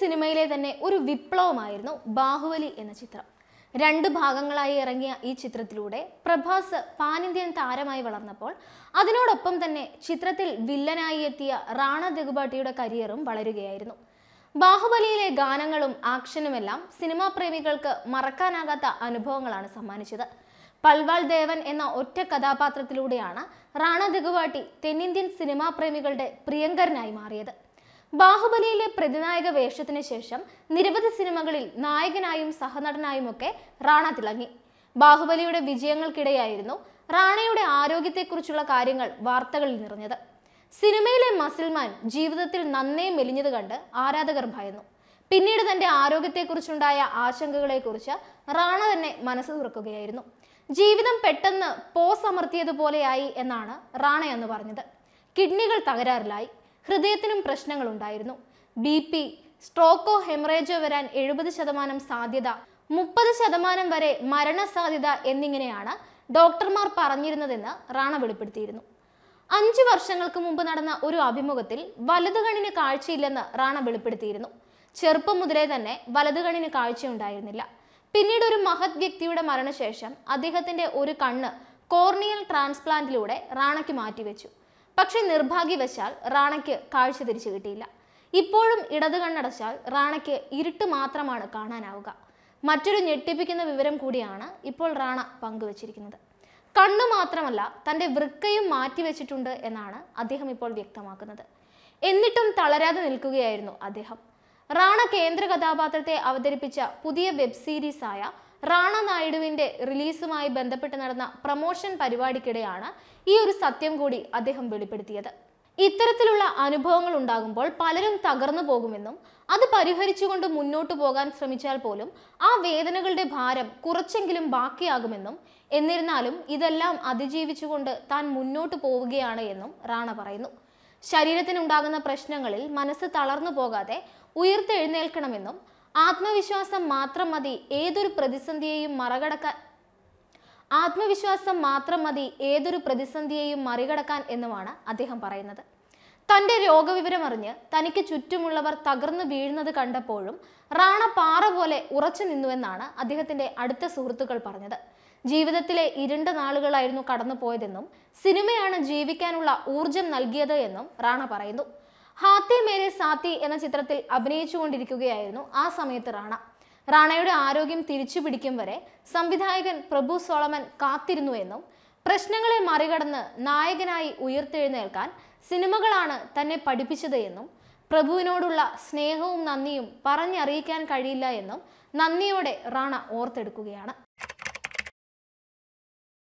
സിനിമയിലെ തന്നെ ഒരു വിപ്ലവമായിരുന്നു ബാഹുബലി എന്ന ചിത്രം. രണ്ട് ഭാഗങ്ങളായി ഇറങ്ങിയ ഈ ചിത്രത്തിലൂടെ പ്രഭാസ് പാൻ ഇന്ത്യൻ താരമായി വളർന്നപ്പോൾ അതിനോടൊപ്പം തന്നെ ചിത്രത്തിൽ വില്ലനായി എത്തിയ റാണ ദഗുബാട്ടിയുടെ കരിയറും വളരുകയായിരുന്നു. ബാഹുബലിയിലെ ഗാനങ്ങളും ആക്ഷനുമെല്ലാം സിനിമാ പ്രേമികൾക്ക് മറക്കാനാകാത്ത അനുഭവങ്ങളാണ് സമ്മാനിച്ചത്. പൽവാൾ ദേവൻ എന്ന ഒറ്റ കഥാപാത്രത്തിലൂടെയാണ് റാണ ദഗുവാട്ടി തെന്നിന്ത്യൻ സിനിമാ പ്രേമികളുടെ പ്രിയങ്കരനായി മാറിയത്. ബാഹുബലിയിലെ പ്രതിനായക വേഷത്തിന് ശേഷം നിരവധി സിനിമകളിൽ നായകനായും സഹനടനായും ഒക്കെ റാണ തിളങ്ങി. ബാഹുബലിയുടെ വിജയങ്ങൾക്കിടെയായിരുന്നു റാണയുടെ ആരോഗ്യത്തെക്കുറിച്ചുള്ള കാര്യങ്ങൾ വാർത്തകളിൽ നിറഞ്ഞത്. സിനിമയിലെ മസിൽമാൻ ജീവിതത്തിൽ നന്നേ മെലിഞ്ഞത് കണ്ട് ആരാധകർ ഭയന്നു. പിന്നീട് തന്റെ ആരോഗ്യത്തെക്കുറിച്ചുണ്ടായ ആശങ്കകളെക്കുറിച്ച് റാണ തന്നെ മനസ്സ് തുറക്കുകയായിരുന്നു. ജീവിതം പെട്ടെന്ന് പോസമർത്തിയതുപോലെയായി എന്നാണ് റാണ എന്ന് പറഞ്ഞത്. കിഡ്നികൾ തകരാറിലായി. ഹൃദയത്തിനും പ്രശ്നങ്ങളുണ്ടായിരുന്നു. ബി പി സ്ട്രോക്കോ ഹെമറേജോ വരാൻ എഴുപത് ശതമാനം സാധ്യത മുപ്പത് ശതമാനം വരെ മരണസാധ്യത എന്നിങ്ങനെയാണ് ഡോക്ടർമാർ പറഞ്ഞിരുന്നതെന്ന് റാണ വെളിപ്പെടുത്തിയിരുന്നു. അഞ്ചു വർഷങ്ങൾക്ക് മുമ്പ് നടന്ന ഒരു അഭിമുഖത്തിൽ വലതുകണിന് കാഴ്ചയില്ലെന്ന് റാണ വെളിപ്പെടുത്തിയിരുന്നു. ചെറുപ്പം മുതലേ തന്നെ വലതുകണിന് കാഴ്ചയുണ്ടായിരുന്നില്ല. പിന്നീട് ഒരു മഹത് വ്യക്തിയുടെ മരണശേഷം അദ്ദേഹത്തിന്റെ ഒരു കണ്ണ് കോർണിയൽ ട്രാൻസ്പ്ലാന്റിലൂടെ റാണയ്ക്ക് മാറ്റിവെച്ചു. പക്ഷെ നിർഭാഗ്യവശാൽ റാണയ്ക്ക് കാഴ്ച തിരിച്ചു കിട്ടിയില്ല. ഇപ്പോഴും ഇടത് കണ്ണടച്ചാൽ റാണയ്ക്ക് ഇരുട്ട് മാത്രമാണ് കാണാനാവുക. മറ്റൊരു ഞെട്ടിപ്പിക്കുന്ന വിവരം കൂടിയാണ് ഇപ്പോൾ റാണ പങ്കുവച്ചിരിക്കുന്നത്. കണ്ണു മാത്രമല്ല തന്റെ വൃക്കയും മാറ്റിവെച്ചിട്ടുണ്ട് എന്നാണ് അദ്ദേഹം ഇപ്പോൾ വ്യക്തമാക്കുന്നത്. എന്നിട്ടും തളരാതെ നിൽക്കുകയായിരുന്നു അദ്ദേഹം. റാണ കേന്ദ്ര കഥാപാത്രത്തെ അവതരിപ്പിച്ച പുതിയ വെബ് സീരീസ് ആയ റാണ നായിഡുവിന്റെ റിലീസുമായി ബന്ധപ്പെട്ട് നടന്ന പ്രമോഷൻ പരിപാടിക്കിടെയാണ് ഈ ഒരു സത്യം കൂടി അദ്ദേഹം വെളിപ്പെടുത്തിയത്. ഇത്തരത്തിലുള്ള അനുഭവങ്ങൾ ഉണ്ടാകുമ്പോൾ പലരും തകർന്നു പോകുമെന്നും അത് പരിഹരിച്ചുകൊണ്ട് മുന്നോട്ട് പോകാൻ ശ്രമിച്ചാൽ പോലും ആ വേദനകളുടെ ഭാരം കുറച്ചെങ്കിലും ബാക്കിയാകുമെന്നും എന്നിരുന്നാലും ഇതെല്ലാം അതിജീവിച്ചുകൊണ്ട് താൻ മുന്നോട്ട് പോവുകയാണ് എന്നും റാണ പറയുന്നു. ശരീരത്തിനുണ്ടാകുന്ന പ്രശ്നങ്ങളിൽ മനസ്സ് തളർന്നു പോകാതെ ഉയർത്തെഴുന്നേൽക്കണമെന്നും ആത്മവിശ്വാസം മാത്രം മതി ഏതൊരു പ്രതിസന്ധിയെയും മറികടക്കാൻ. ആത്മവിശ്വാസം മാത്രം മതി ഏതൊരു പ്രതിസന്ധിയെയും മറികടക്കാൻ എന്നുമാണ് അദ്ദേഹം പറയുന്നത്. തന്റെ രോഗവിവരമറിഞ്ഞ് തനിക്ക് ചുറ്റുമുള്ളവർ തകർന്നു വീഴുന്നത് കണ്ടപ്പോഴും റാണ പാറ പോലെ ഉറച്ചു നിന്നുവെന്നാണ് അദ്ദേഹത്തിന്റെ അടുത്ത സുഹൃത്തുക്കൾ പറഞ്ഞത്. ജീവിതത്തിലെ ഇരുണ്ട നാളുകളായിരുന്നു കടന്നുപോയതെന്നും സിനിമയാണ് ജീവിക്കാനുള്ള ഊർജം നൽകിയത് എന്നും റാണ പറയുന്നു. ഹാത്തി മേരെ സാത്തി എന്ന ചിത്രത്തിൽ അഭിനയിച്ചുകൊണ്ടിരിക്കുകയായിരുന്നു ആ സമയത്ത് റാണ. റാണയുടെ ആരോഗ്യം തിരിച്ചു പിടിക്കും വരെ സംവിധായകൻ പ്രഭു സോളമൻ കാത്തിരുന്നു എന്നും പ്രശ്നങ്ങളെ മറികടന്ന് നായകനായി ഉയർത്തെഴുന്നേൽക്കാൻ സിനിമകളാണ് തന്നെ പഠിപ്പിച്ചത് എന്നും പ്രഭുവിനോടുള്ള സ്നേഹവും നന്ദിയും പറഞ്ഞറിയിക്കാൻ കഴിയില്ല എന്നും നന്ദിയോടെ റാണ ഓർത്തെടുക്കുകയാണ്.